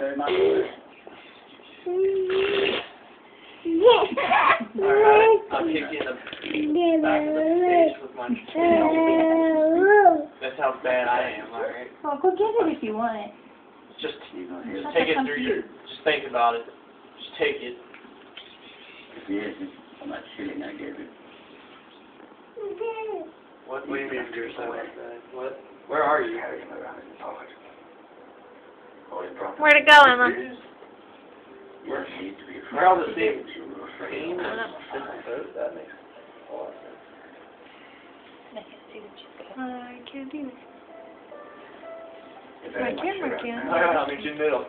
very. Alright, I'll kick you in the back of the face with my. That's how bad I am, alright? Well, go get it if you want it. Just, just take it through your, just think about it. Just take it. isn't, how much shilling I gave him. What, do you mean? What? Where are you? Where'd it go, Emma? You don't need to be afraid. We're all the same. You were afraid. Green I don't know. and different coat, that makes a lot of sense. I can see that you've got. I can't do it. My camera should can. have- I'm in your middle.